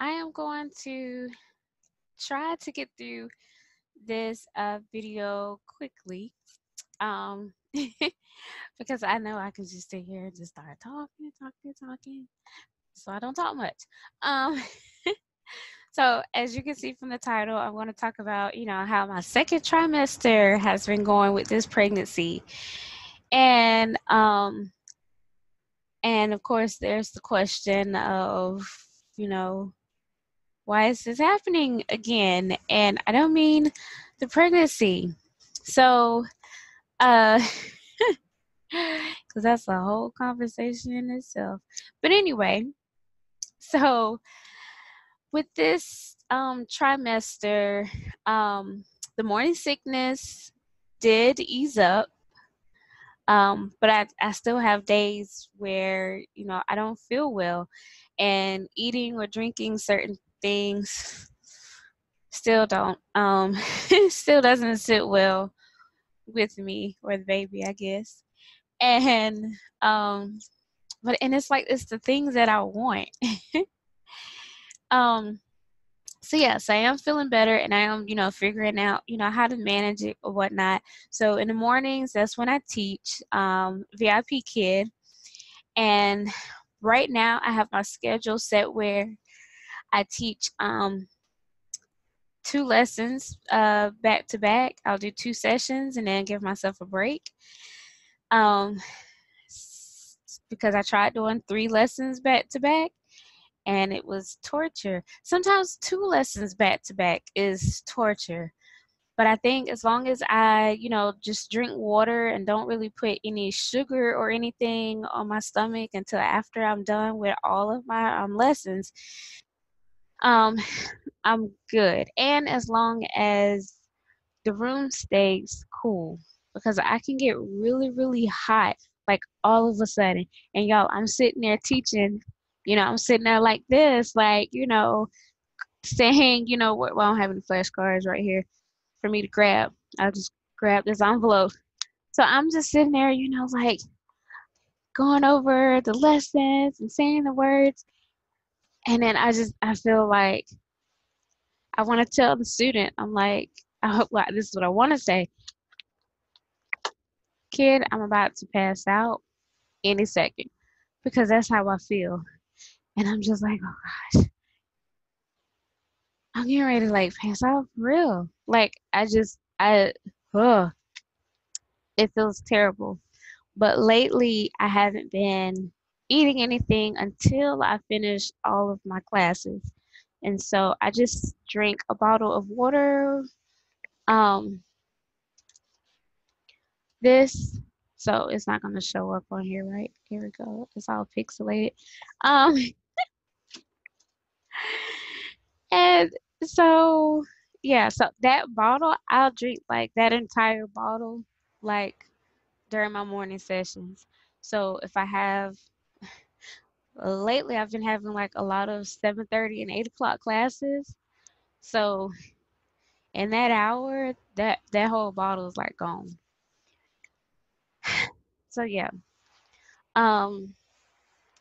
am going to try to get through this uh, video quickly um, because I know I can just sit here and just start talking, talking, talking. So I don't talk much. Um, so as you can see from the title, I'm going to talk about, you know, how my second trimester has been going with this pregnancy. And um, and of course, there's the question of, you know, why is this happening again? And I don't mean the pregnancy. So, uh, because that's a whole conversation in itself. But anyway, so with this um, trimester, um, the morning sickness did ease up. Um, but I, I still have days where, you know, I don't feel well. And eating or drinking certain things still don't, um, still doesn't sit well with me or the baby, I guess. And, um, but, and it's like, it's the things that I want. um, so yes, I am feeling better and I am, you know, figuring out, you know, how to manage it or whatnot. So in the mornings, that's when I teach um, VIPKid. And right now I have my schedule set where I teach um, two lessons uh, back to back. I'll do two sessions and then give myself a break. Um, because I tried doing three lessons back to back and it was torture. Sometimes two lessons back to back is torture. But I think as long as I, you know, just drink water and don't really put any sugar or anything on my stomach until after I'm done with all of my um, lessons, um, I'm good. And as long as the room stays cool, because I can get really, really hot like all of a sudden. And y'all, I'm sitting there teaching you know, I'm sitting there like this, like, you know, saying, you know, well, I don't have any flashcards right here for me to grab. I'll just grab this envelope. So I'm just sitting there, you know, like going over the lessons and saying the words. And then I just, I feel like I want to tell the student, I'm like, I hope like this is what I want to say. Kid, I'm about to pass out any second because that's how I feel. And I'm just like, oh gosh. I'm getting ready to like pass out for real. Like I just I ugh, it feels terrible. But lately I haven't been eating anything until I finish all of my classes. And so I just drink a bottle of water. Um this so it's not going to show up on here right here we go it's all pixelated um and so yeah, so that bottle I'll drink like that entire bottle like during my morning sessions. So if I have lately I've been having like a lot of 7:30 and 8 o'clock classes. So in that hour, that that whole bottle is like gone. So yeah. Um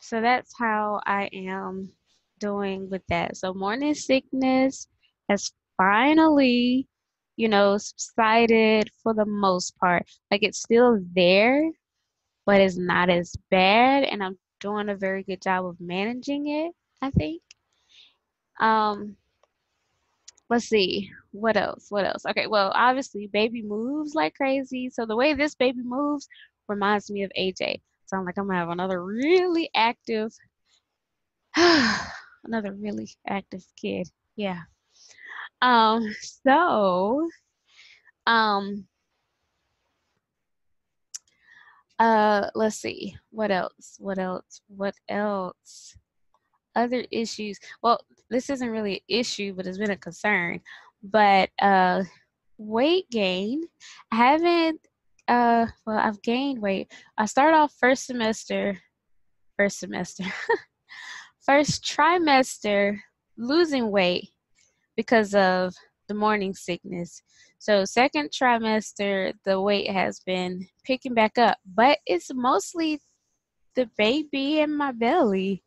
so that's how I am doing with that. So morning sickness has finally, you know, subsided for the most part. Like it's still there, but it's not as bad and I'm doing a very good job of managing it, I think. Um let's see what else what else okay well obviously baby moves like crazy so the way this baby moves reminds me of aj so i'm like i'm gonna have another really active another really active kid. Yeah. Um, so, um, uh, let's see. What else? What else? What else? Other issues. Well, this isn't really an issue, but it's been a concern. But uh, weight gain. I haven't. Uh, well, I've gained weight. I started off first semester. First semester. first trimester losing weight because of the morning sickness. So, second trimester, the weight has been picking back up, but it's mostly the baby in my belly.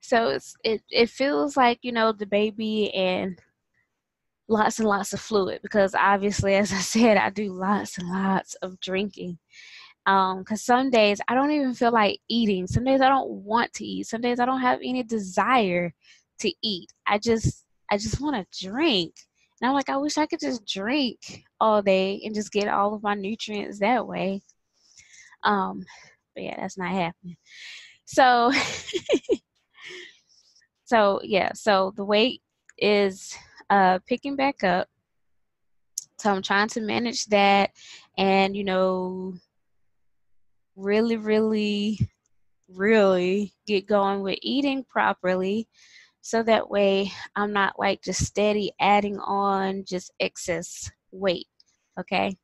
so it's it, it feels like you know the baby and lots and lots of fluid because obviously as i said i do lots and lots of drinking um because some days i don't even feel like eating. Some days i don't want to eat. Some days i don't have any desire to eat. I just i just want to drink. And i'm like i wish i could just drink all day and just get all of my nutrients that way. Um but yeah that's not happening. So so yeah so the weight is uh picking back up. So i'm trying to manage that and you know really really really get going with eating properly so that way i'm not like just steady adding on just excess weight okay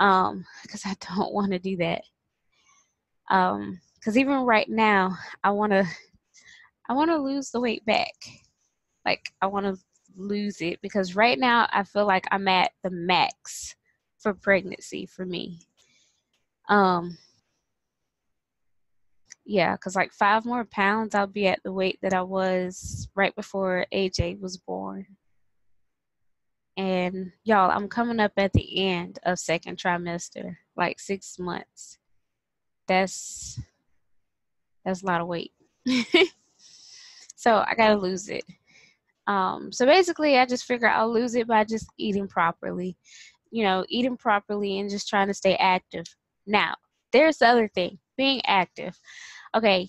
um because i don't want to do that um because even right now i want to I want to lose the weight back. Like I want to lose it because right now I feel like I'm at the max for pregnancy for me. Um yeah, cuz like 5 more pounds I'll be at the weight that I was right before AJ was born. And y'all, I'm coming up at the end of second trimester, like 6 months. That's that's a lot of weight. So I gotta lose it. Um, so basically, I just figure I'll lose it by just eating properly. You know, eating properly and just trying to stay active. Now, there's the other thing being active. Okay,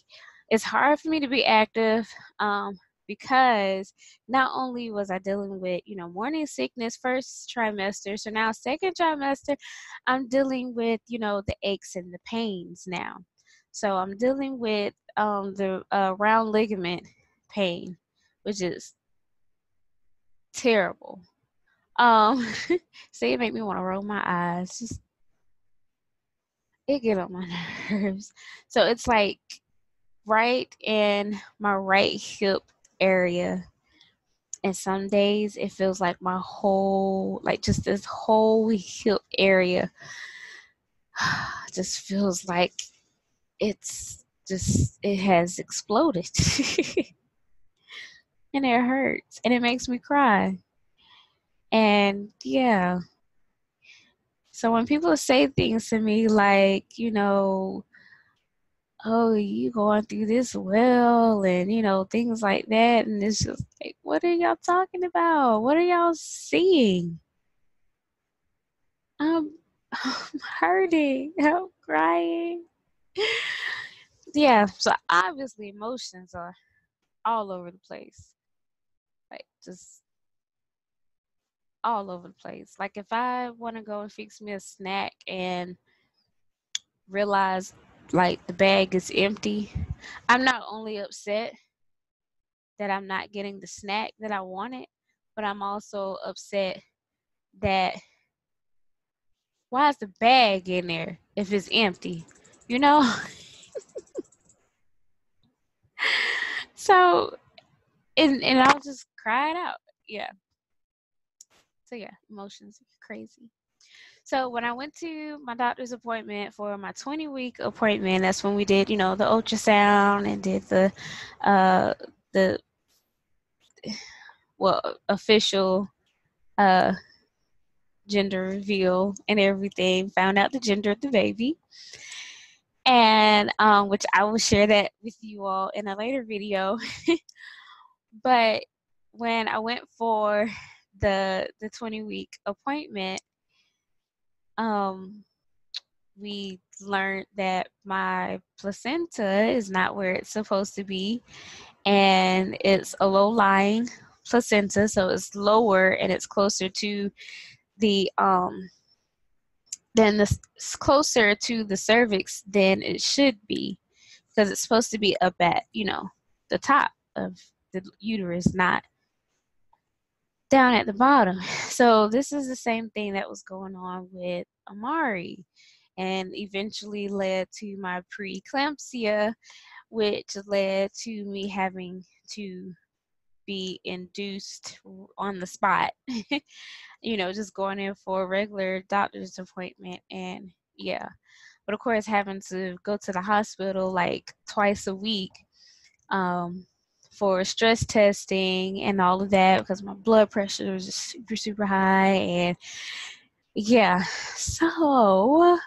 it's hard for me to be active um, because not only was I dealing with, you know, morning sickness first trimester, so now second trimester, I'm dealing with, you know, the aches and the pains now. So I'm dealing with um, the uh, round ligament pain, which is terrible. Um, it make me want to roll my eyes. Just it get on my nerves. So it's like right in my right hip area. And some days it feels like my whole, like just this whole hip area just feels like it's just, it has exploded. and it hurts and it makes me cry. And yeah. So when people say things to me like, you know, oh, you going through this well, and you know, things like that, and it's just like, what are y'all talking about? What are y'all seeing? I'm, I'm hurting. I'm crying. yeah, so obviously emotions are all over the place like just all over the place. Like if I want to go and fix me a snack and realize like the bag is empty, I'm not only upset that I'm not getting the snack that I wanted, but I'm also upset that why is the bag in there if it's empty? You know? so and and I'll just cry it out. Yeah. So yeah, emotions crazy. So when I went to my doctor's appointment for my 20 week appointment, that's when we did, you know, the ultrasound and did the uh the well official uh gender reveal and everything, found out the gender of the baby. And um which I will share that with you all in a later video. but when I went for the the 20 week appointment, um, we learned that my placenta is not where it's supposed to be, and it's a low lying placenta, so it's lower and it's closer to the um then the closer to the cervix than it should be because it's supposed to be up at you know the top of the uterus, not down at the bottom. So this is the same thing that was going on with Amari and eventually led to my preeclampsia, which led to me having to be induced on the spot. you know, just going in for a regular doctor's appointment and yeah. But of course having to go to the hospital like twice a week um for stress testing and all of that because my blood pressure was super super high and yeah so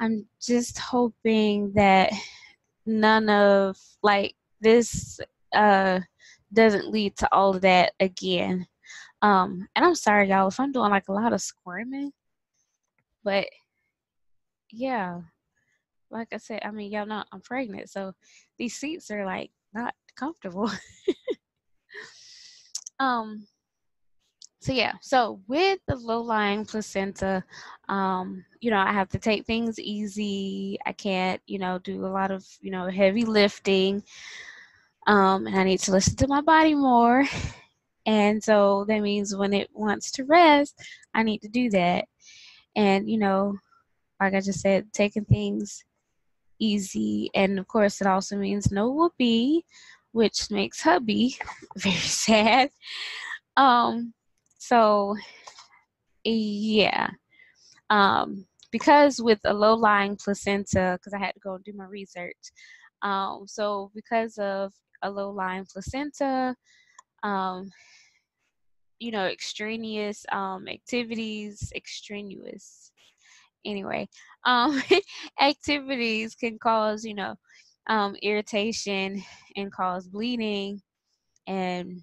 i'm just hoping that none of like this uh doesn't lead to all of that again. Um and i'm sorry y'all if i'm doing like a lot of squirming but yeah like I said, I mean, y'all know I'm pregnant, so these seats are like not comfortable. um, so yeah, so with the low lying placenta, um, you know, I have to take things easy. I can't, you know, do a lot of, you know, heavy lifting. Um, and I need to listen to my body more. And so that means when it wants to rest, I need to do that. And, you know, like I just said, taking things easy. And of course, it also means no whoopee, which makes hubby very sad. Um, so, yeah. Um, because with a low lying placenta, because I had to go and do my research. Um, so, because of a low lying placenta, um, you know, extraneous um, activities, extraneous anyway, um, activities can cause, you know, um, irritation and cause bleeding and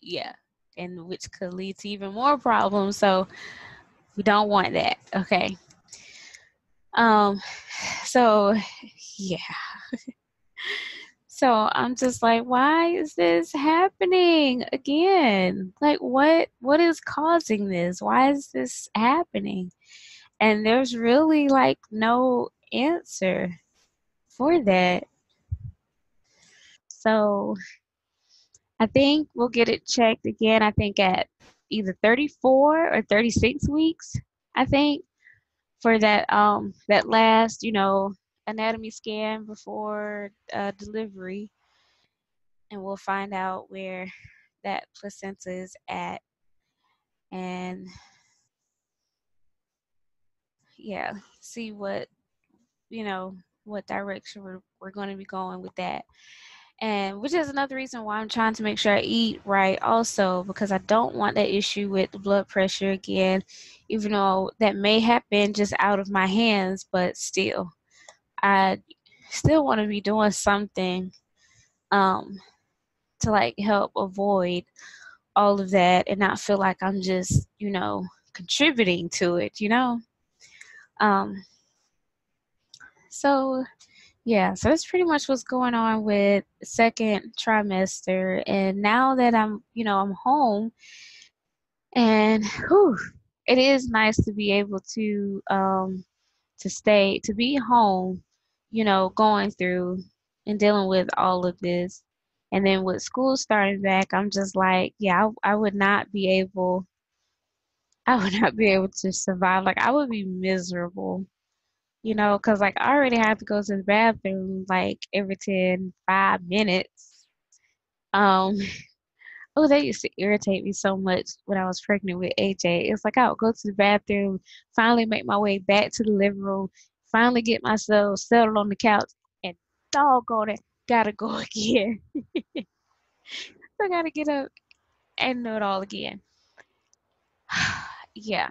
yeah, and which could lead to even more problems. So we don't want that. Okay. Um, so yeah. so I'm just like, why is this happening again? Like what what is causing this? Why is this happening? And there's really like no answer for that. So I think we'll get it checked again, I think at either 34 or 36 weeks, I think, for that um that last, you know, anatomy scan before uh, delivery. And we'll find out where that placenta is at. And yeah, see what you know what direction we're, we're going to be going with that. And which is another reason why i'm trying to make sure i eat right also because i don't want that issue with the blood pressure again even though that may happen just out of my hands but still i still want to be doing something um to like help avoid all of that and not feel like i'm just you know contributing to it you know um so yeah, so that's pretty much what's going on with second trimester. And now that I'm, you know, I'm home and whew, it is nice to be able to um to stay to be home, you know, going through and dealing with all of this. And then with school starting back, I'm just like, yeah, I, I would not be able I would not be able to survive. Like I would be miserable you know, because like I already have to go to the bathroom like every 10, five minutes. Um, oh, that used to irritate me so much when I was pregnant with AJ. It's like I would go to the bathroom, finally make my way back to the living room, finally get myself settled on the couch, and doggone it, gotta go again. I gotta get up and do it all again. yeah.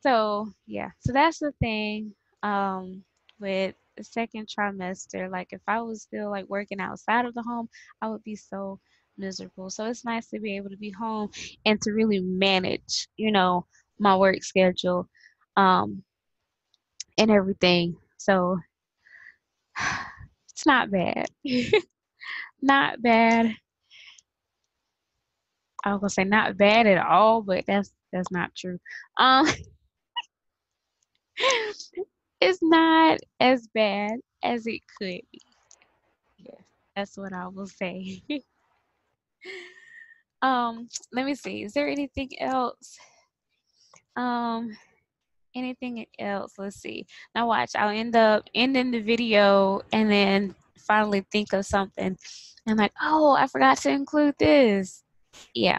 So yeah, so that's the thing um, with the second trimester, like if I was still like working outside of the home, I would be so miserable. So it's nice to be able to be home and to really manage, you know, my work schedule um, and everything. So it's not bad. not bad. I was gonna say not bad at all, but that's that's not true. Um it's not as bad as it could be. Yes, that's what I will say. um, let me see. Is there anything else? Um, anything else? Let's see. Now watch. I'll end up ending the video and then finally think of something. I'm like, oh, I forgot to include this. Yeah.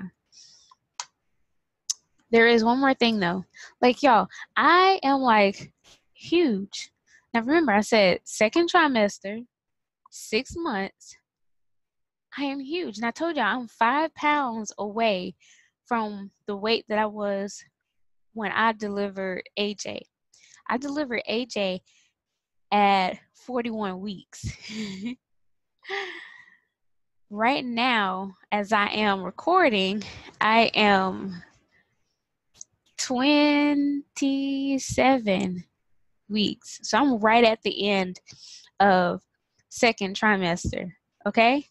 There is one more thing though. Like y'all, I am like huge. Now remember, I said second trimester, six months, I am huge. And I told y'all I'm five pounds away from the weight that I was when I delivered AJ. I delivered AJ at 41 weeks. right now, as I am recording, I am 27 weeks. So I'm right at the end of second trimester. Okay?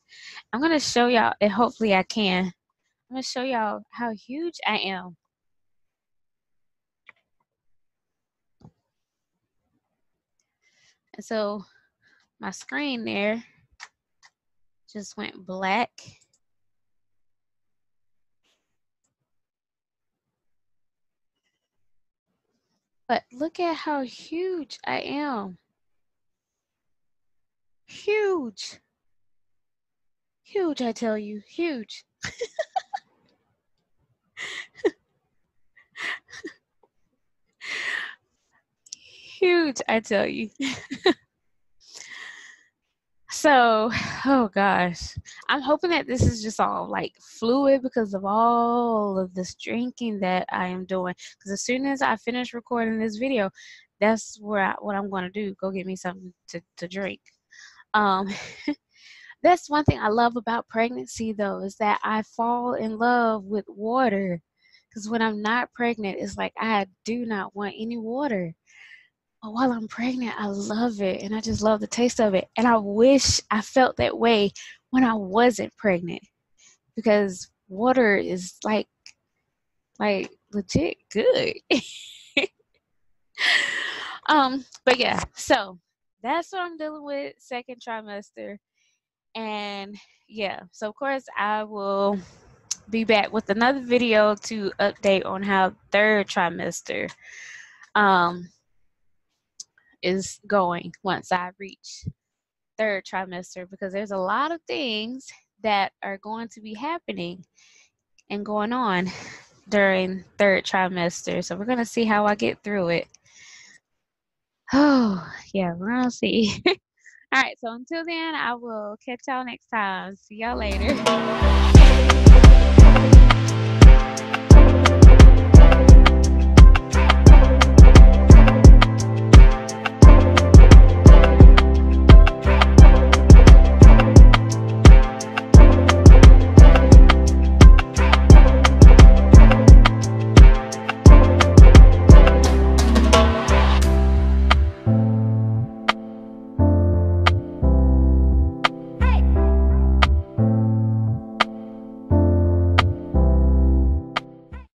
I'm going to show y'all, and hopefully I can. I'm going to show y'all how huge I am. And so my screen there just went black. Look at how huge I am. Huge. Huge, I tell you, huge. huge, I tell you. so, oh gosh, I'm hoping that this is just all like fluid because of all of this drinking that I am doing. Because as soon as I finish recording this video, that's where I, what I'm going to do. Go get me something to, to drink. Um, that's one thing I love about pregnancy, though, is that I fall in love with water. Because when I'm not pregnant, it's like I do not want any water. While I'm pregnant, I love it and I just love the taste of it. And I wish I felt that way when I wasn't pregnant because water is like, like legit good. um, but yeah, so that's what I'm dealing with second trimester. And yeah, so of course I will be back with another video to update on how third trimester um is going once I reach third trimester because there's a lot of things that are going to be happening and going on during third trimester. So we're going to see how I get through it. Oh, yeah, we're going to see. All right, so until then, I will catch y'all next time. See y'all later.